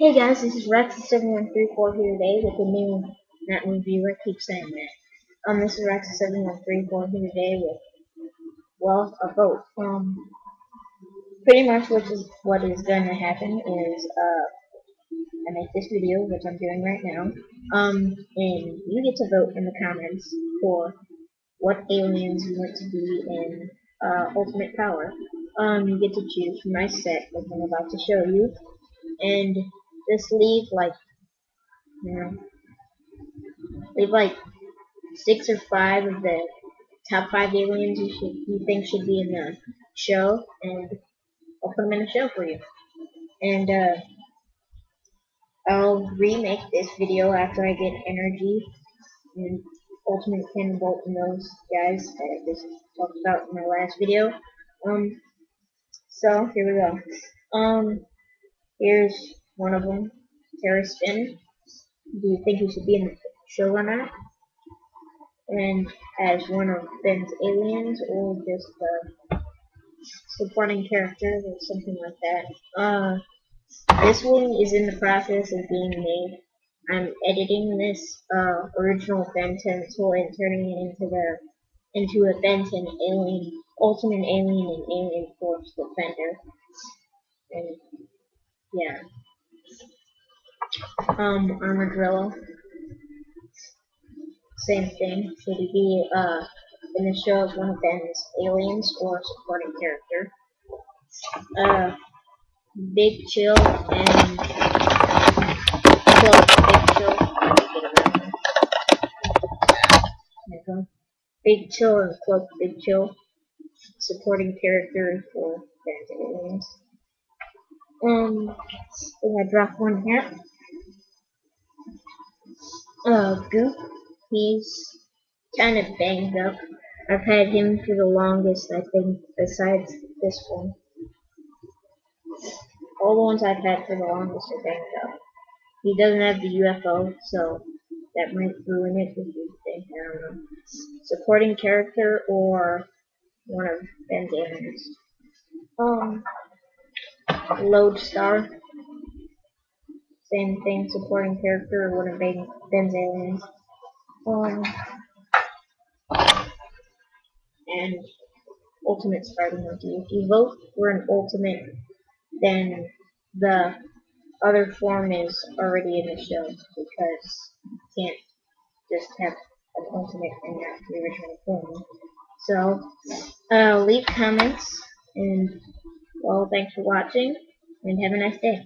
Hey guys, this is Rex7134 here today with a new, new viewer, I keep saying that. Um, this is Rex7134 here today with, well, a vote. Um, pretty much what is, what is going to happen is, uh, I make this video, which I'm doing right now, um, and you get to vote in the comments for what aliens you want to be in, uh, Ultimate Power. Um, you get to choose from my set, which I'm about to show you, and just leave like you know leave like six or five of the top five aliens you should you think should be in the show and I'll put them in the show for you. And uh I'll remake this video after I get energy and ultimate Cannonbolt and those guys that I just talked about in my last video. Um so here we go. Um here's one of them, Terraspin. Do you think he should be in the show or not? And as one of Ben's aliens, or just a supporting character, or something like that. Uh, this one is in the process of being made. I'm editing this uh, original Ben 10 toy and turning it into the into a Ben 10 alien, ultimate alien and alien force defender. And yeah. Um, Armodrillo. Same thing. Should be uh in the show as one of Ben's aliens or supporting character? Uh, Big Chill and Cloak Big Chill. Big Chill and Cloak Big Chill. Supporting character for Ben's aliens. Um, I dropped one here. Uh, Goop, he's kind of banged up. I've had him for the longest, I think, besides this one. All the ones I've had for the longest are banged up. He doesn't have the UFO, so that might ruin it if you think, I don't know. Supporting character or one of Ben's aliens. Um, Lodestar. Same thing, supporting character or one of Ben's aliens. Um, and Ultimate Spidermonkey. If you vote for an Ultimate, then the other form is already in the show because you can't just have an Ultimate in the original form. So, uh, leave comments and well, thanks for watching, and have a nice day.